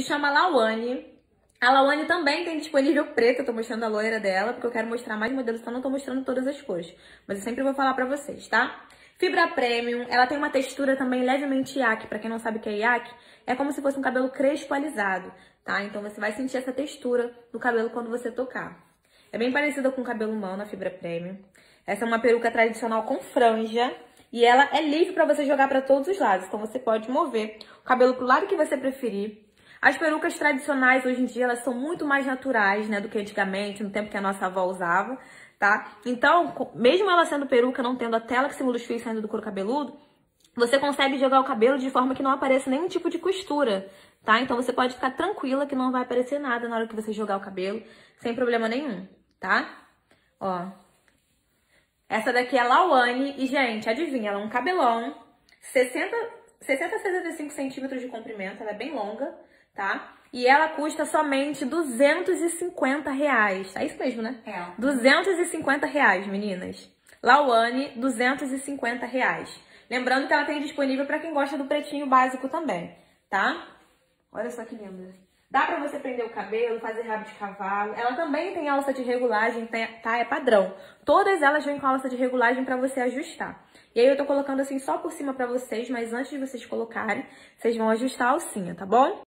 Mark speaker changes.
Speaker 1: Se chama Lawane. A Lawane também tem disponível preta, eu tô mostrando a loira dela, porque eu quero mostrar mais modelos, então não tô mostrando todas as cores. Mas eu sempre vou falar pra vocês, tá? Fibra Premium, ela tem uma textura também levemente iaque. Pra quem não sabe o que é iaque, é como se fosse um cabelo crespo alisado, tá? Então você vai sentir essa textura no cabelo quando você tocar. É bem parecida com o cabelo humano, a Fibra Premium. Essa é uma peruca tradicional com franja. E ela é livre para você jogar para todos os lados. Então você pode mover o cabelo pro lado que você preferir. As perucas tradicionais hoje em dia elas são muito mais naturais, né, do que antigamente, no tempo que a nossa avó usava, tá? Então, mesmo ela sendo peruca, não tendo a tela que simula os fios saindo do couro cabeludo, você consegue jogar o cabelo de forma que não apareça nenhum tipo de costura, tá? Então você pode ficar tranquila que não vai aparecer nada na hora que você jogar o cabelo, sem problema nenhum, tá? Ó. Essa daqui é a Lawane e, gente, adivinha, ela é um cabelão, 60, 60 a 65 centímetros de comprimento, ela é bem longa, tá? E ela custa somente 250 reais. É isso mesmo, né?
Speaker 2: É.
Speaker 1: 250 reais, meninas. Lawane, 250 reais. Lembrando que ela tem disponível para quem gosta do pretinho básico também, tá? Olha só que linda. Dá pra você prender o cabelo, fazer rabo de cavalo. Ela também tem alça de regulagem, tá? É padrão. Todas elas vêm com alça de regulagem pra você ajustar. E aí eu tô colocando assim só por cima pra vocês, mas antes de vocês colocarem, vocês vão ajustar a alcinha, tá bom?